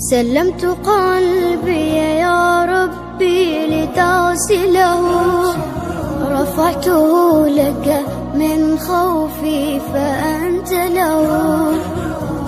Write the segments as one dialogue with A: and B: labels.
A: سلمت قلبي يا ربي لتغسله. رفعته لك من خوفي فأنت له.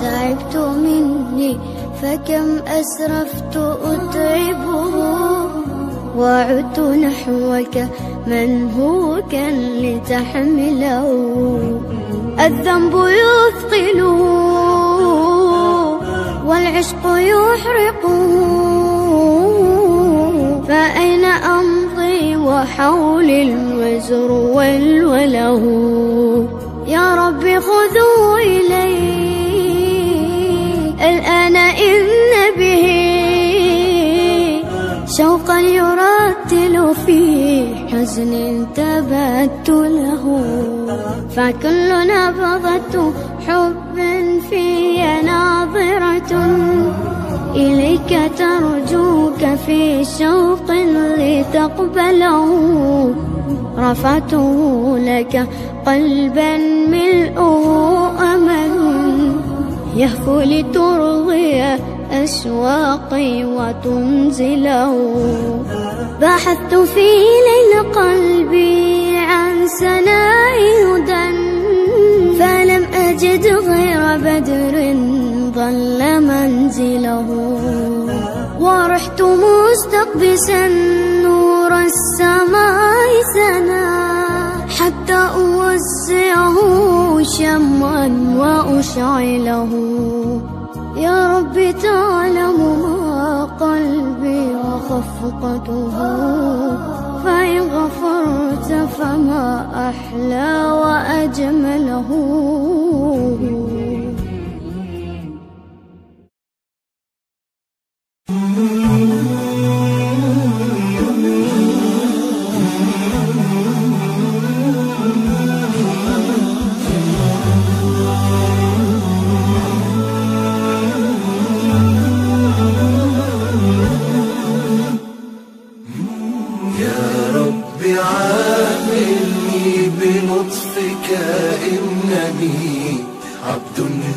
A: تعبت مني فكم أسرفت أتعبه. وعدت نحوك من هو كان لتحمله. الذنب يثقله. والعشق يحرقه فأين أمضي وحولي الوزر والوله. يا رب خذوا إلي. الآن إن به شوقا يرتل في حزن تبت له. فكل نبضة حب في ناظرة. إليك ترجوك في شوق لتقبله. رفعته لك قلبا ملؤه أمل. يهفو لترضي أشواقي وتنزله. بحثت في بدر ظل منزله ورحت مستقبسا نور السماء سنا حتى أوزعه شمعا وأشعله. يا رب تعلم ما قلبي وخفقته فإن غفرت فما أحلى وأجمله.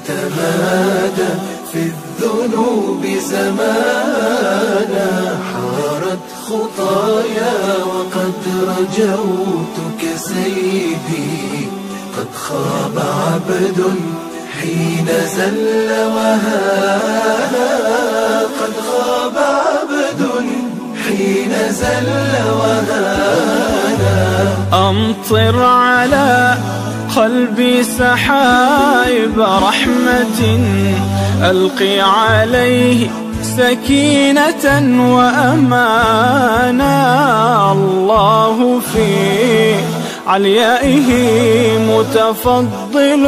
B: تمادى في الذنوب زمانا. حارت خطايا وقد رجوتك سيدي. قد خاب عبد حين زل وهانا. قد خاب عبد حين زل وهانا.
C: أمطر على قلبي سحائب رحمة ألقي عليه سكينة وأمانا الله في عليائه متفضل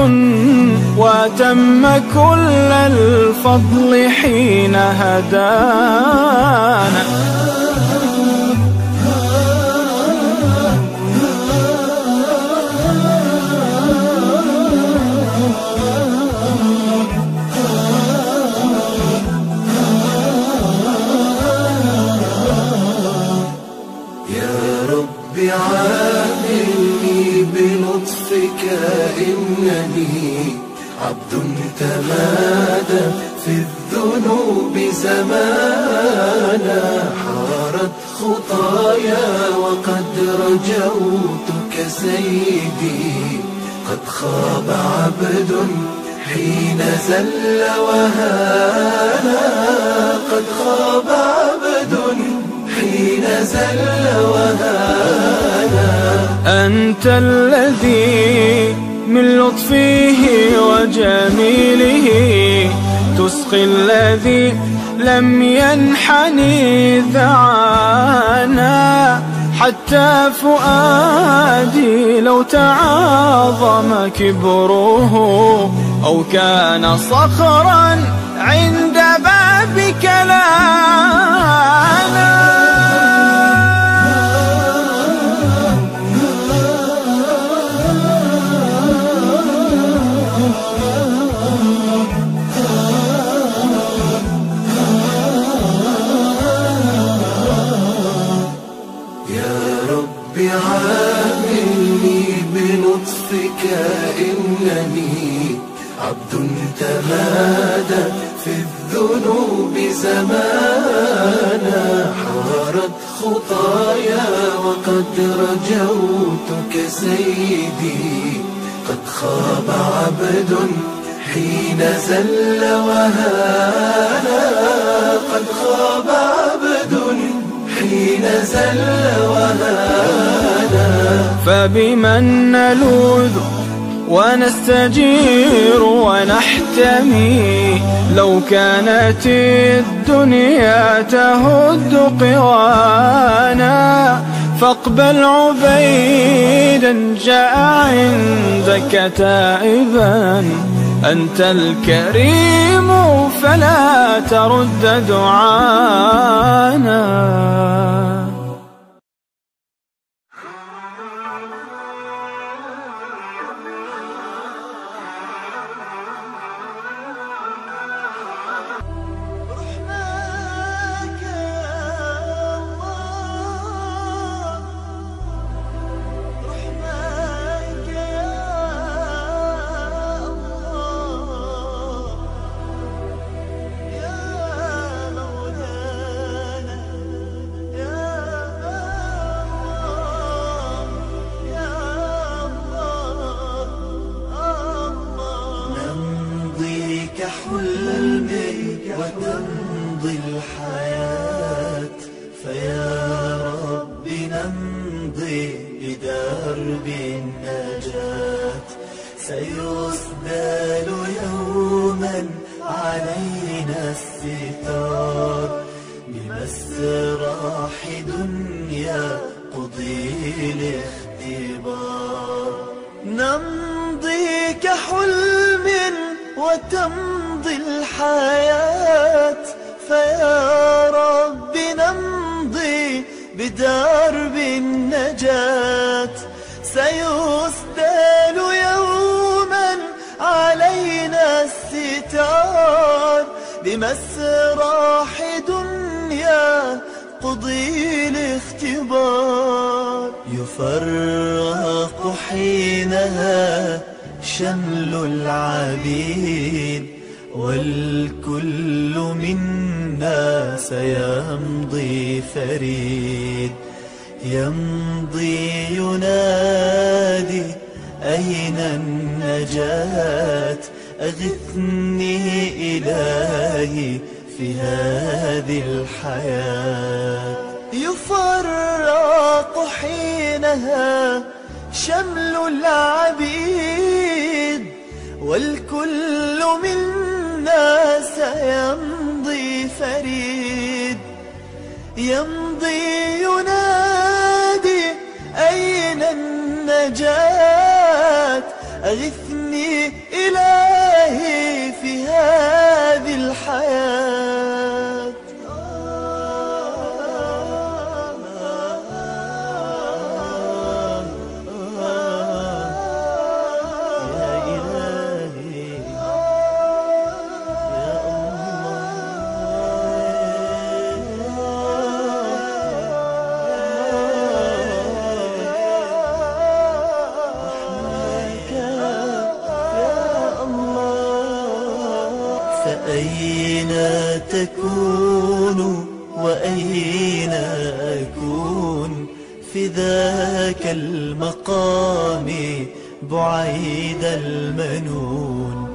C: وأتم كل الفضل حين هدانا.
B: إنني عبد تمادى في الذنوب زمانا. حارت خطايا وقد رجوتك سيدي. قد خاب عبد حين زل وهانا. قد خاب عبد حين زل وهانا.
C: أنت الذي من لطفه وجميله تسقي الذي لم ينحني ذعانا. حتى فؤادي لو تعاظم كبره أو كان صخرا عند بابك لانا
B: الذنوب
D: زمانا حارت خطايا وقد رجوتك سيدي. قد خاب عبد حين زل وهانا. قد خاب عبد حين زل وهانا.
C: فبمن نلوذ ونستجير ونحتمي لو كانت الدنيا تهد قوانا فاقبل عبيدا جاء عندك تائبا أنت الكريم فلا ترد دعانا.
D: بمسراح دنيا قضي الاختبار. نمضي كحلم وتمضي الحياة. فيا رب نمضي بدرب النجاة. سيسدال يوما علينا الستار. بمسراح دنيا قضي الاختبار. يفرق حينها شمل العبيد والكل منا سيمضي فريد. يمضي ينادي أين النجاة؟ أغثني إلهي في هذه الحياة. يفرق حينها شمل العبيد والكل منا سيمضي فريد. يمضي ينادي أين النجاة؟ أغثني فأين تكون وأين أكون في ذاك المقام بعيد المنون؟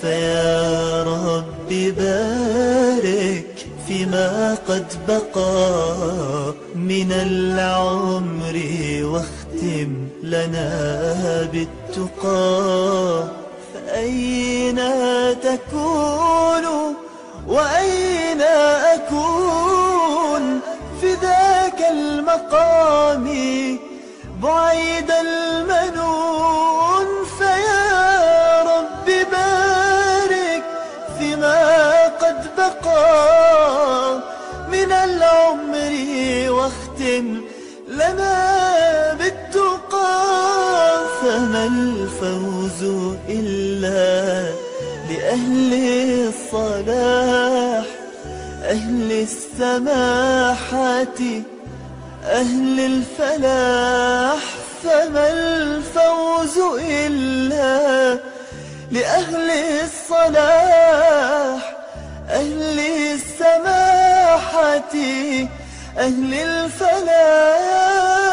D: فيا رب بارك فيما قد بقى من العمر واختم لنا بالتقى. فأين تكون وأين أكون في ذاك المقام بعيد المنون؟ فيا رب بارك فيما قد بقى من العمر واختم لنا بالتقى. فما الفوز إلا لأهل الصلاح أهل السماحة أهل الفلاح فما الفوز إلا لأهل الصلاح أهل السماحة أهل الفلاح.